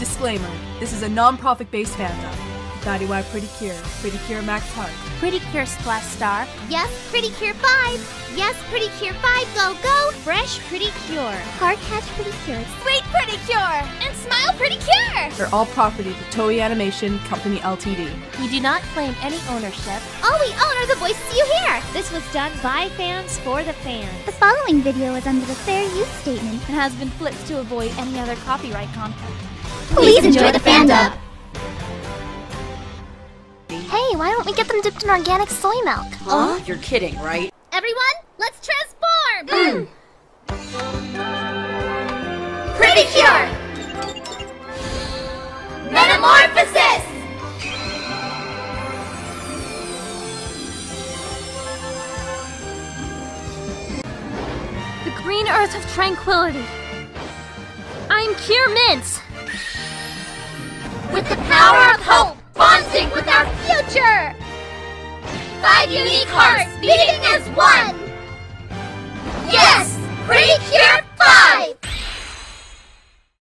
Disclaimer this is a non profit based fandom. Futari wa Pretty Cure, Pretty Cure Max Heart. Pretty Cure Splash Star. Yes, Pretty Cure 5. Yes, Pretty Cure 5, go, go. Fresh Pretty Cure. HeartCatch Pretty Cure. Sweet Pretty Cure. And Smile Pretty Cure. They're all property of Toei Animation Company Ltd. We do not claim any ownership. All we own are the voices you hear. This was done by fans for the fans. The following video is under the fair use statement and has been flipped to avoid any other copyright conflict. Please enjoy the fandom. Hey, why don't we get them dipped in organic soy milk? Huh? You're kidding, right? Everyone, let's transform! Mm. Pretty Cure! Metamorphosis! The green earth of tranquility. I'm Cure Mints. Unique hearts beating one!